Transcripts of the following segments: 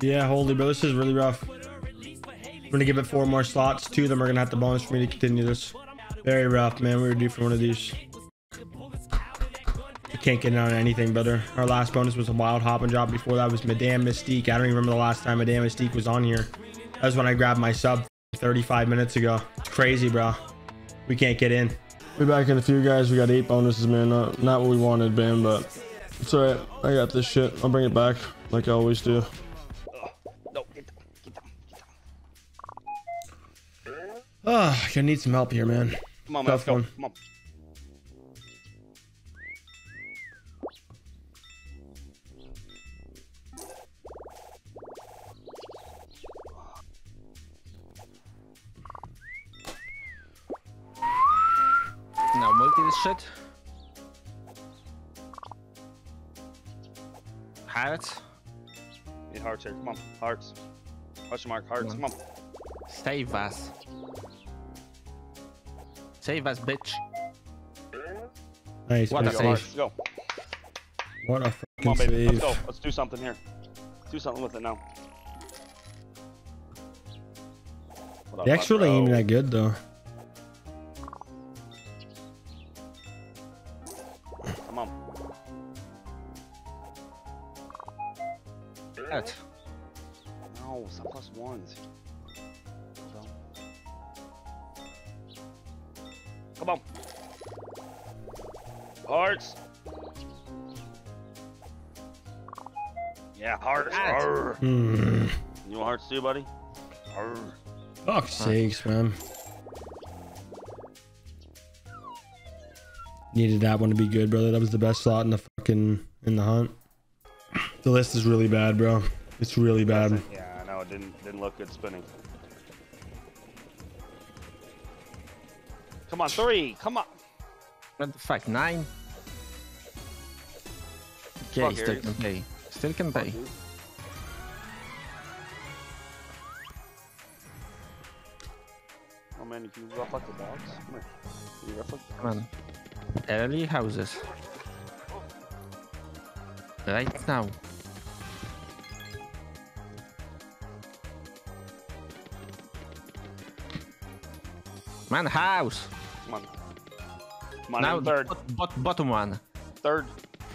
Yeah, holy bro, this is really rough. We're gonna give it four more slots. Two of them are gonna have to bonus for me to continue this. Very rough, man. We were due for one of these. I can't get on anything, brother. Our last bonus was a wild hop and drop. Before that was Madame Mystique. I don't even remember the last time Madame Mystique was on here. That was when I grabbed my sub 35 minutes ago. It's crazy, bro. We can't get in. We back in a few guys. We got eight bonuses, man. Not, not what we wanted, man, but it's alright. I got this shit. I'll bring it back like I always do. Down. Ah, I need some help here, man. Come on, man, let's go. one. Come on. Now multi this shit. Hearts. Need hearts here. Come on, hearts. Question mark, hearts. Come Come on. on. Save us. Save us, bitch. Nice. What man. a Go, hearts. save. Go. What a Come on, baby. save. Let's go. Let's do something here. Do something with it now. What The my extra bro? ain't that good though. You want hearts buddy? Arr. Fuck sakes, man. Needed that one to be good, brother. That was the best slot in the fucking in the hunt. The list is really bad, bro. It's really bad. Yeah, I know it didn't didn't look good spinning. Come on, three. Come on. What the fuck? Nine? Okay, Fuck, still Aries. can pay. Still can pay. You rough like the dogs. Come here. You rough like Come on. Early houses. Right now. Man, house. Come on. Come on, now in third. bot- bot- bottom one. Third.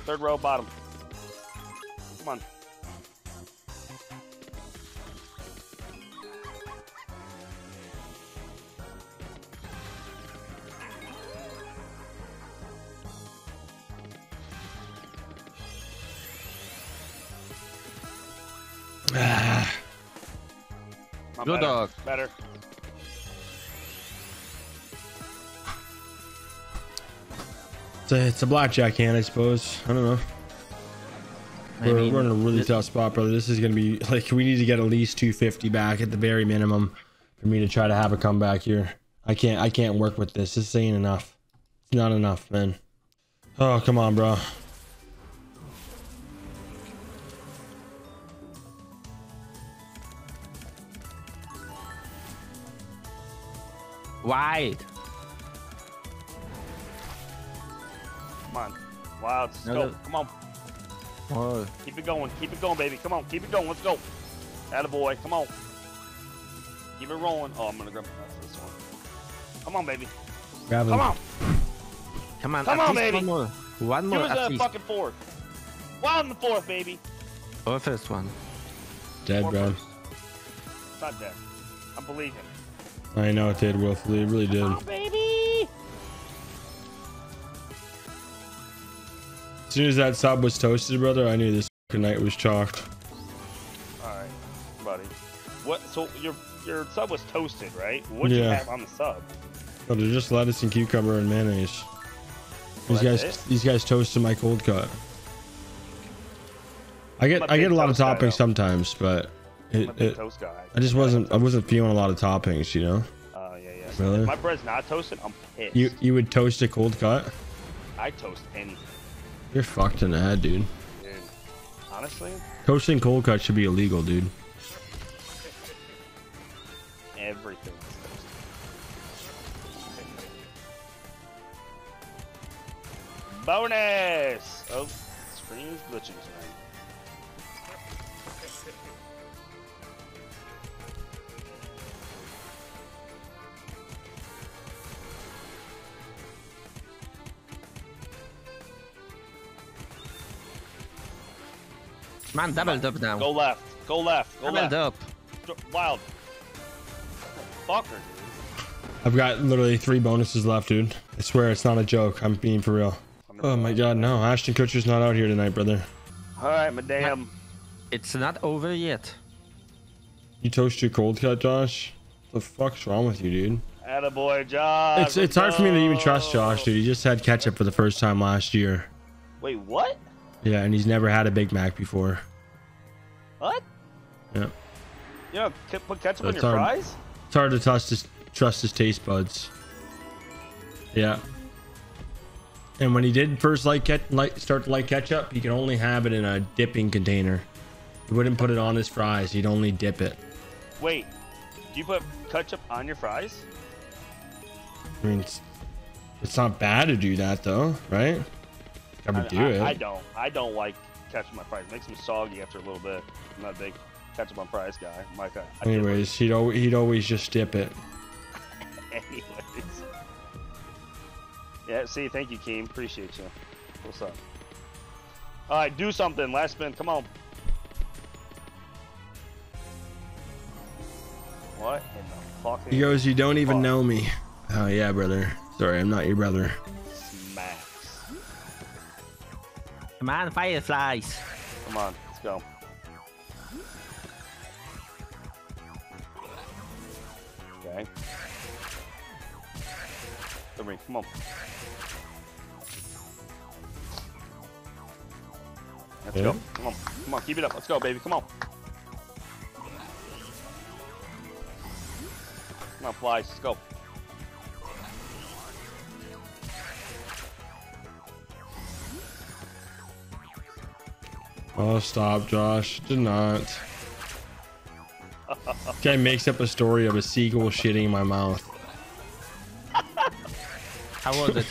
Third row, bottom. Good better. dog. Better. it's, a, it's a blackjack hand, I suppose. I don't know. I We're, mean, we're in a really th- tough spot, brother. This is gonna be like we need to get at least 250 back at the very minimum for me to try to have a comeback here. I can't I can't work with this. This ain't enough. It's not enough, man. Oh come on, bro. Wide. Come on. Wow, let's No, go. no. Come on. Oh, Keep it going. Keep it going, baby. Come on. Keep it going. Let's go. boy. Come on. Keep it rolling. Oh, I'm going to grab this one. Come on, baby. Grab him. Come on. come on. Come on, baby. One more. One more. Give us a least. fucking fourth. One the fourth, baby. Or first one. Dead, Four bro. first. It's not dead. I'm believing. I know it did, willfully. It really did. Come on, baby. As soon as that sub was toasted, brother, I knew this night was chalked. All right, buddy. What? So your your sub was toasted, right? What would you have on the sub? But they're just lettuce and cucumber and mayonnaise. These that's guys, it? these guys toasted my cold cut. I get, I get a lot of toast toppings sometimes, but I'm a it, toast guy. I just wasn't, I wasn't feeling a lot of toppings, you know. Oh yeah, yeah. Really? If my bread's not toasted, I'm pissed. You, you would toast a cold cut. I toast anything, You're fucked in the head, dude. dude. Honestly, Toasting cold cut should be illegal, dude. everything. is. Bonus! Oh, screen is glitching tonight. Man, double up now. Go left. Go left. Go doubled left. up. Wild. Fucker, dude. I've got literally three bonuses left, dude. I swear it's not a joke. I'm being for real. Oh my god, no. Ashton Kutcher's not out here tonight, brother. All right, madam. It's not over yet. You toast your cold cut, Josh? The fuck's wrong with you, dude? Attaboy, Josh. It's it's hard for me to even trust Josh, dude. He just had ketchup for the first time last year. Wait, what? Yeah, and he's never had a Big Mac before. What? Yeah. You know, ke- put ketchup on your hard. fries? It's hard to trust his trust his taste buds. Yeah. And when he did first like like start to like ketchup, he could only have it in a dipping container. He wouldn't put it on his fries. He'd only dip it. Wait, do you put ketchup on your fries? I mean, it's, it's not bad to do that though, right? I would I, do I, it. I don't. I don't like ketchup on my fries. It makes them soggy after a little bit. I'm not a big ketchup on fries guy. Like, I, I dip Anyways, he'd al- he'd always just dip it. anyways. Yeah. See, thank you, Keem. Appreciate you. What's up? All right, do something. Last spin. Come on. What in the fuck? He goes, "You don't even fuck? know me." Oh yeah, brother. Sorry, I'm not your brother. Come on, fireflies. Come on, let's go. Okay. Three, come on. Let's Yeah. go. Come on. Come on, keep it up. Let's go, baby. Come on. Come on, flies. Let's go. Oh, stop, Josh. Did not. This guy makes up a story of a seagull shitting in my mouth. How was it?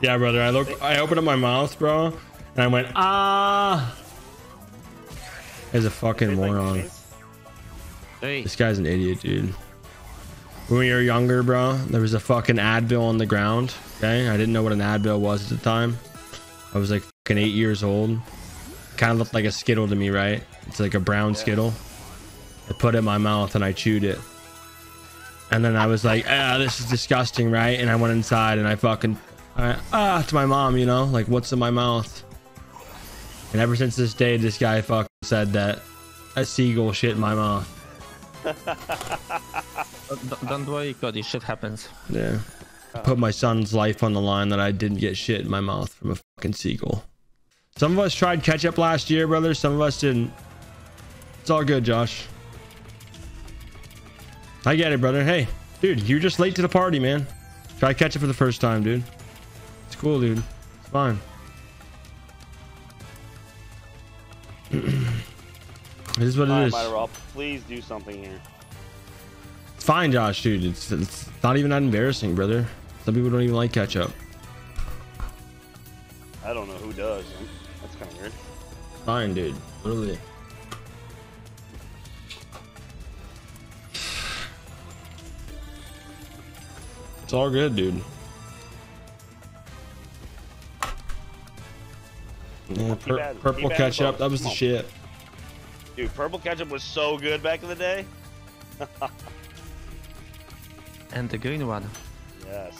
Yeah, brother. I look. I opened up my mouth, bro, and I went ah. As a fucking moron. Hey, This guy's an idiot, dude. When we were younger, bro, there was a fucking Advil on the ground. Okay, I didn't know what an Advil was at the time. I was like fucking eight years old. Kind of looked like a Skittle to me, right? It's like a brown Skittle. I put it in my mouth and I chewed it. And then I was like, ah, this is disgusting, right? And I went inside and I fucking, I, ah, to my mom, you know, like, what's in my mouth? And ever since this day, this guy fucking said that a seagull shit in my mouth. don't, worry, God, this Shit happens. Yeah. I put my son's life on the line that I didn't get shit in my mouth from a fucking seagull. Some of us tried ketchup last year, brother. Some of us didn't. It's all good, Josh. I get it, brother. Hey, dude, you're just late to the party, man. Try ketchup for the first time, dude. It's cool, dude. It's fine. it is what it right, please do something here. It's fine, Josh, dude. It's, it's not even that embarrassing, brother. Some people don't even like ketchup. That's kind of weird. Fine, dude. Literally. It's all good, dude. Yeah, pur- at it. purple Keep at it, ketchup. folks. That was Come the on. shit. Dude, purple ketchup was so good back in the day. And the green one. Yes.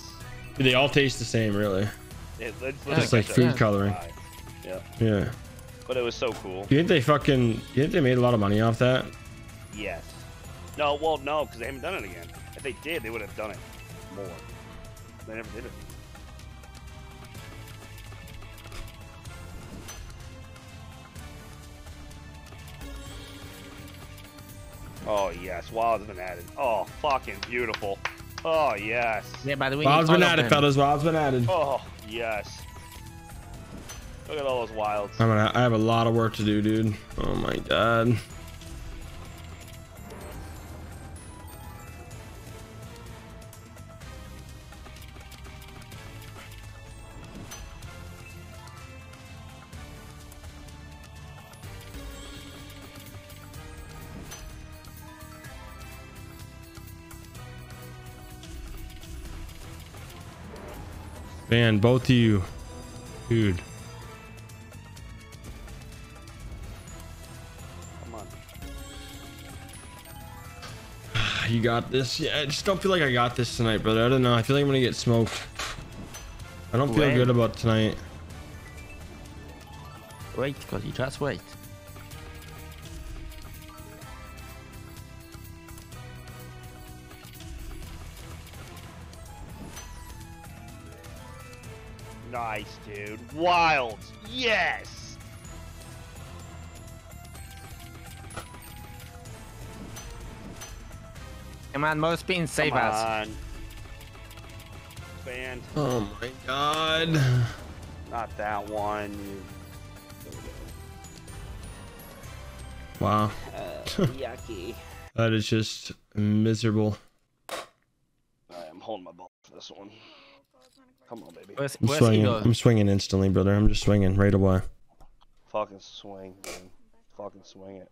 They all taste the same, really. It, it's Just like ketchup. food Yeah. coloring. Yeah, Yeah. but it was so cool. Do you think they fucking? Do you think they made a lot of money off that? Yes. No, well, no, because they haven't done it again. If they did, they would have done it more. They never did it. Oh yes, Wild's been added. Oh, fucking beautiful. Oh yes. Yeah, by the way, Wild's all been added, them. fellas. Wild's been added. Oh yes. Look at all those wilds. I'm gonna. I have a lot of work to do, dude. Oh my god. Man, both of you, dude. Got this. Yeah, I just don't feel like I got this tonight, brother. I don't know. I feel like I'm gonna get smoked. I don't feel When? good about tonight. Wait, cause you just wait. Nice, dude. Wild. Yes. Come on, more spin, save Come us. on. Band. Oh my god. Not that one. You... Wow. Uh, yucky. That is just miserable. Alright, I'm holding my ball for this one. Come on, baby. Where's, I'm swinging. Igor? I'm swinging instantly, brother. I'm just swinging right away. Fucking swing, man. Fucking swing it.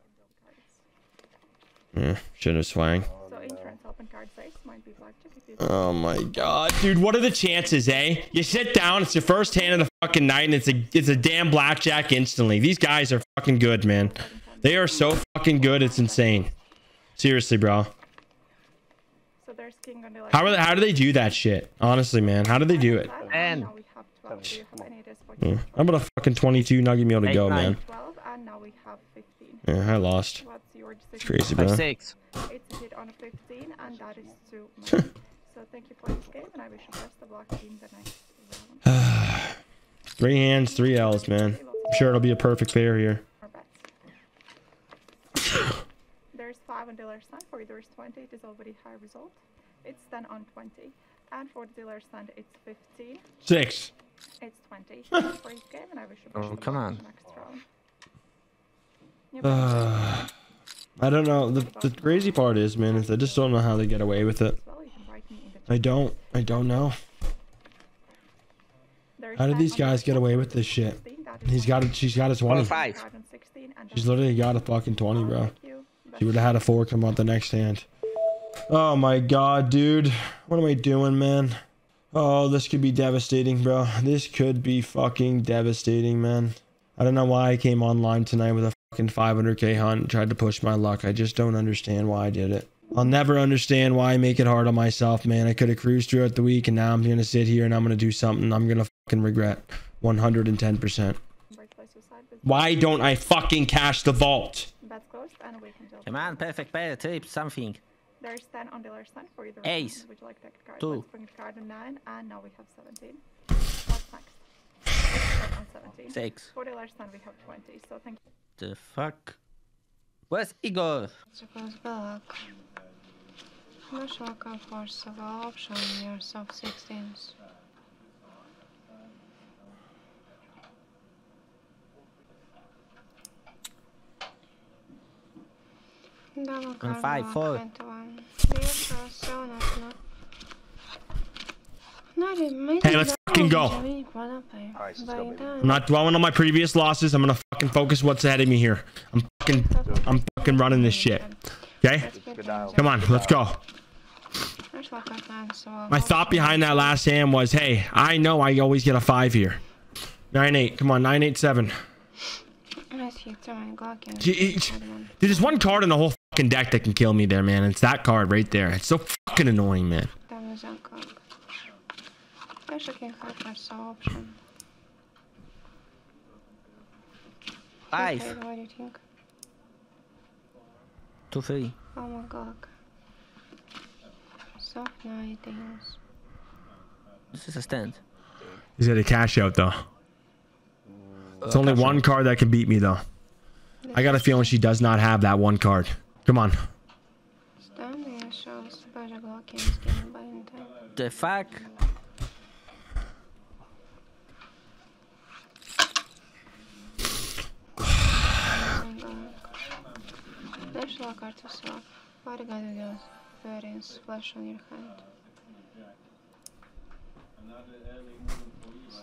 Yeah, should have swang. Oh, So no. card size might be blackjack Oh my god, dude! What are the chances, eh? You sit down, it's your first hand of the fucking night, and it's a it's a damn blackjack instantly. These guys are fucking good, man. They are so fucking good, it's insane. Seriously, bro. So there's king on the left. How are they, how do they do that shit? Honestly, man, how do they do it? And- now we have 12. Do you have any disc for Yeah. I'm about a fucking 22 nugget meal to Eight, go, nine. man. 12 and now we have 15. Yeah, I lost. What's your decision? It's crazy, Five, bro. six. It's a hit on a 15 and that is too many. so thank you for this game and I wish you best of luck in the next round. Three hands, three L's, man. I'm sure it'll be a perfect pair here. There's 5 on dealer's stand. For dealer's 20, it is already high result. It's 10 on 20. And for the dealer's stand, it's 15. Six. It's 20. Thank for this game and I wish you best Oh, of come luck on. in the next round. Uh, I don't know. The, the crazy part is, man, is I just don't know how they get away with it. well, you can write me in the I don't. I don't know. How did these guys get away with this shit? 16, that is He's got it. She's got a 20. five. Card on 16, and She's literally got a fucking 20, bro. She would have had a four come out the next hand. Oh my god, dude. What am I doing, man? Oh, this could be devastating, bro. This could be fucking devastating, man. I don't know why I came online tonight with a fucking 500k hunt and tried to push my luck. I just don't understand why I did it. I'll never understand why I make it hard on myself, man. I could have cruised throughout the week and now I'm gonna sit here and I'm gonna do something I'm gonna fucking regret. 110%. birthplace suicide, but Why don't I fucking cash the vault? Bets closed and we can deal. Come on, perfect pair, tip, something. There's 10 on the dealer's stand for either. Ace. Would you like to take the card? Two. Let's bring the card on 9 and now we have 17. What's next? 17. Six. For dealer's stand we have 20. So thank you. The fuck? Where's Igor? Suppose back. Bushwalker for several option years of 16s. Double five, four. 21. Yes, uh, not not. Hey, let's fucking go. Alright, let's go, baby. I'm not dwelling on my previous losses. I'm gonna fucking focus what's ahead of me here. I'm fucking, I'm fucking running this shit. Okay? Come on, let's go. My thought behind that last hand was, hey, I know I always get a five here. Nine eight. Come on, nine eight seven. Gee, Dude, there's one card in the whole fucking deck that can kill me there, man. It's that card right there. It's so fucking annoying, man wish I can't my myself. option. Five. What do you think? Two, three. Oh my god. Soft night things. This is a stand. He's got a cash out though. It's only one card that can beat me though. I got a feeling she does not have that one card. Come on. The fuck? Flash lock are to swap. What guy do you variance flash on your hand?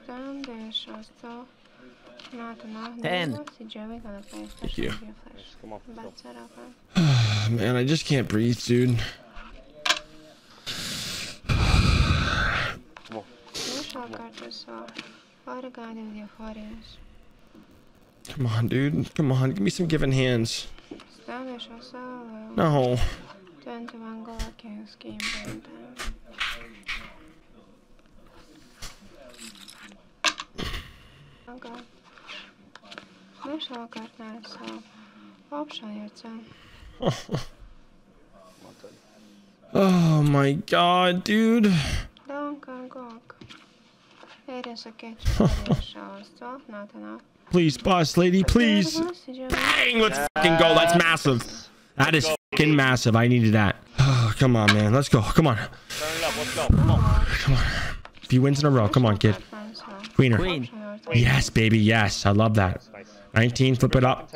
Standing shows so not enough. Ten. CJ, we gonna play flash you. on your flash. Come on, let's go. Bad setup, huh? Man, I just can't breathe, dude. Flash lock are to swap. What guy do you variance? Come on, dude. Come on. Give me some given hands. Standing shows so low. Uh, no. 21 go against game brain time. Aga mežakartnēs apšājot Oh my god, dude. Dankan gok. Edes a ketchup sauce, not enough. Please, boss lady, please. Bang! Let's fucking go. That's massive. That is fucking massive. I needed that. Oh, come on, man. Let's go. Come on. Turn it up. Let's go. Come on. A few wins in a row. Come on, kid. Queener. Queen. Yes, baby. Yes. I love that. 19. Flip it up.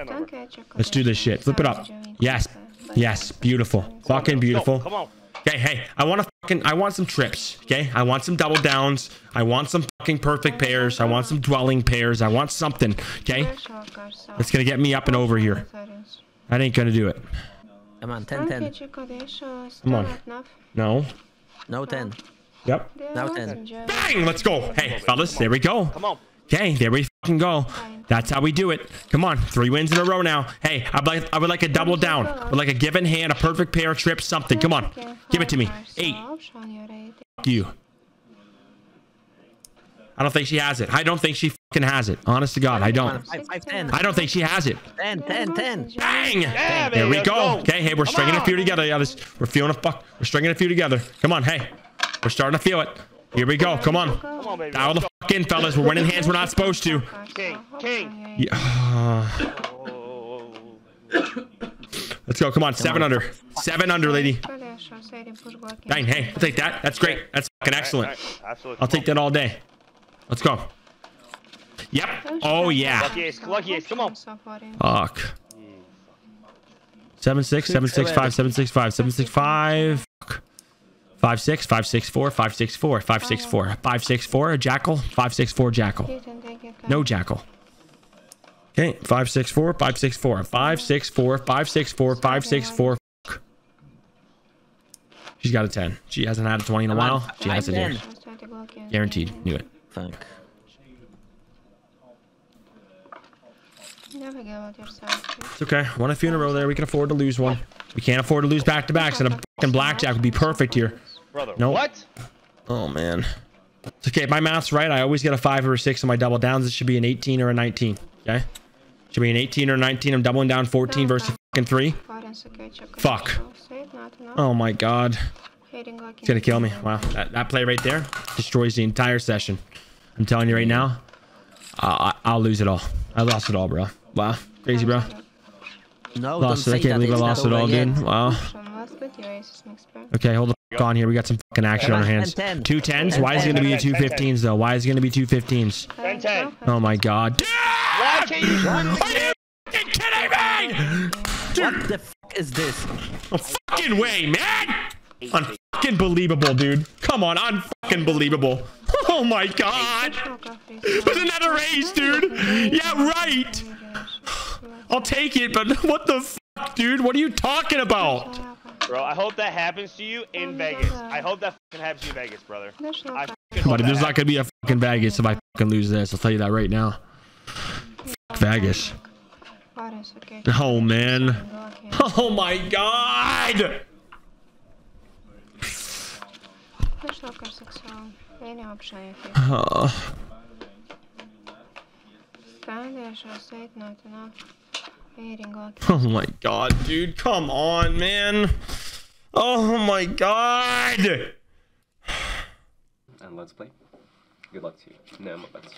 Let's do this shit. Flip it up. Yes. Yes. Beautiful. Fucking beautiful. Come on. Okay, hey, I want to fucking, I want some trips. Okay, I want some double downs. I want some fucking perfect pairs. I want some dwelling pairs. I want something. Okay, that's gonna get me up and over here. That ain't gonna do it. Come on, 10 10. Come on. No. No 10. Yep. Now 10. Bang! Let's go. Hey, fellas, there we go. Come on. Okay, there we fucking go. That's how we do it. Come on, three wins in a row now. Hey, I'd like, I would like a double down, with like a given hand, a perfect pair, trip, something. Come on, give it to me. Eight. Fuck you. I don't think she has it. I don't think she fucking has it. Honest to God, I don't. 5 5 10. I don't think she has it. 10 10 10. Bang! Yeah, There we go. go. Okay, hey, we're Come stringing a few together, others. We're feeling a fuck. We're stringing a few together. Come on, hey. We're starting to feel it. Here we go. Come on. Come on, baby. Dial the Let's fuck in, fellas. We're winning hands we're not supposed to. King, king. Yeah. Let's go. Come on. Seven under. Seven under, lady. Bang. Hey, I'll take that. That's great. That's fucking excellent. Right, right. Absolutely. I'll take that all day. Let's go. Yep. Oh, yeah. Lucky ace. Come on. Fuck. Seven six seven six five seven six five seven six five. Fuck. Five six five six four five six four five six four five six four. A jackal. Five six four jackal. No jackal. Okay. Five six four five six four five six four five six four five six four. Fuck. She's got a ten. She hasn't had a twenty in a Come on, while. She has it five, here. ten. Guaranteed. Knew it. Fuck. Navigate yourself. It's okay. One a few in a row there. We can afford to lose one. We can't afford to lose back to backs, and a fucking blackjack would be perfect here. Brother. Nope. What? Oh man. It's okay. If my math's right, I always get a five or a six on my double downs. It should be an 18 or a 19. Okay. Should be an 18 or 19. I'm doubling down 14 versus fucking three. Fuck. Oh my god. It's gonna kill me. Wow. That, that play right there destroys the entire session. I'm telling you right now. Uh, I, I'll lose it all. I lost it all, bro. Wow. Crazy, bro. No, Lost don't it. I can't believe I lost it all, over yet. dude. Wow. Okay, hold the fuck on here. We got some fucking action on our hands. 10, 10. Two tens. Why is it gonna be a two 15s though? Why is it gonna be two 15s? 10 10. Oh my god. Dude! Why can't you Are you fucking kidding me? What the fuck is this? No fucking way, man! Unfucking believable, dude. Come on, unfucking believable. Oh my god! Wasn't that a raise, dude? Yeah, right! I'll take it, but what the fuck, dude? What are you talking about? Bro, I hope that happens to you in Vegas. I hope that fucking happens to you in Vegas, brother. I fucking But that there's not gonna be a fucking Vegas if I fucking lose this. I'll tell you that right now. Fuck Vegas. Oh man. Oh my god! Oh, oh my god, dude. Come on, man. Oh my god. And let's play. Good luck to you. No more bets.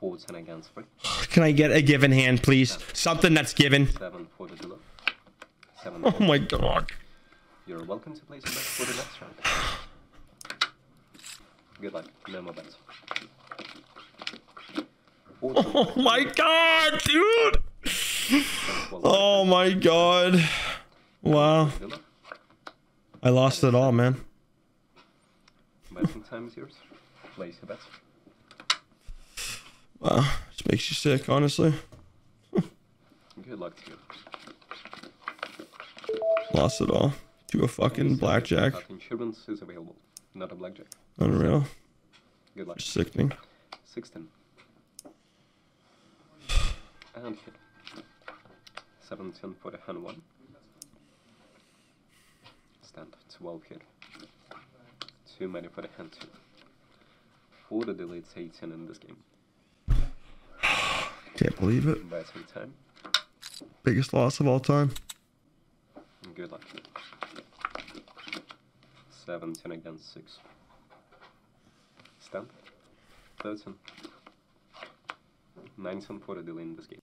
Four ten against three. Can I get a given hand, please? Something that's given. Seven for the dealer. Seven. Oh my god. You're welcome to place a bet for the next round. Good luck. No more bets. Oh my god, dude. Oh my god. Wow. I lost it all, man. Betting time is yours. Place your bets. Wow. Just makes you sick, honestly. Good luck to you. Lost it all. To a fucking blackjack. Insurance is available. Not a blackjack. Unreal. Good luck. Sickening. 16. And hit. 17 for the hand one. stand. 12 here. Too many for the hand two. For the delay, it's 18 in this game. Can't believe it. Time. Biggest loss of all time. Good luck. 17 against 6. Stand. 13. 19 for the delay in this game.